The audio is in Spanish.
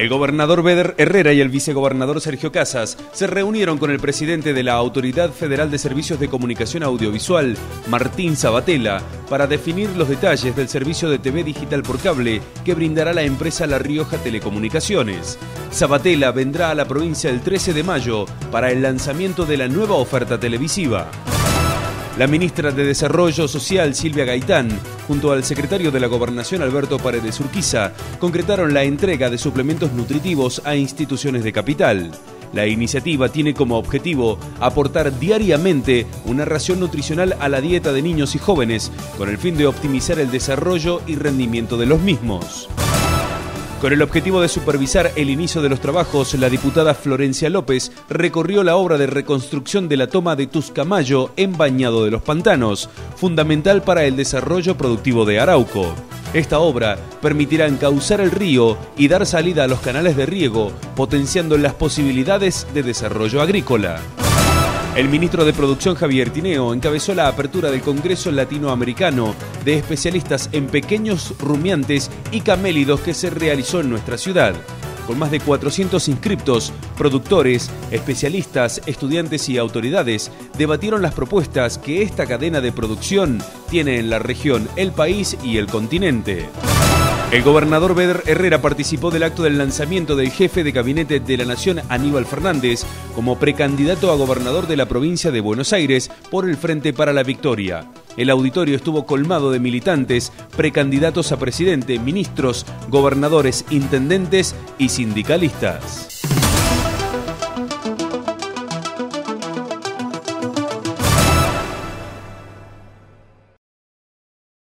El gobernador Beder Herrera y el vicegobernador Sergio Casas se reunieron con el presidente de la Autoridad Federal de Servicios de Comunicación Audiovisual, Martín Sabatella, para definir los detalles del servicio de TV digital por cable que brindará la empresa La Rioja Telecomunicaciones. Sabatella vendrá a la provincia el 13 de mayo para el lanzamiento de la nueva oferta televisiva. La ministra de Desarrollo Social, Silvia Gaitán, junto al secretario de la Gobernación, Alberto Paredes Urquiza, concretaron la entrega de suplementos nutritivos a instituciones de capital. La iniciativa tiene como objetivo aportar diariamente una ración nutricional a la dieta de niños y jóvenes, con el fin de optimizar el desarrollo y rendimiento de los mismos. Con el objetivo de supervisar el inicio de los trabajos, la diputada Florencia López recorrió la obra de reconstrucción de la toma de Tuscamayo en Bañado de los Pantanos, fundamental para el desarrollo productivo de Arauco. Esta obra permitirá encauzar el río y dar salida a los canales de riego, potenciando las posibilidades de desarrollo agrícola. El ministro de Producción Javier Tineo encabezó la apertura del Congreso Latinoamericano de especialistas en pequeños rumiantes y camélidos que se realizó en nuestra ciudad. Con más de 400 inscriptos, productores, especialistas, estudiantes y autoridades debatieron las propuestas que esta cadena de producción tiene en la región, el país y el continente. El gobernador Beder Herrera participó del acto del lanzamiento del jefe de gabinete de la Nación, Aníbal Fernández, como precandidato a gobernador de la provincia de Buenos Aires por el Frente para la Victoria. El auditorio estuvo colmado de militantes, precandidatos a presidente, ministros, gobernadores, intendentes y sindicalistas.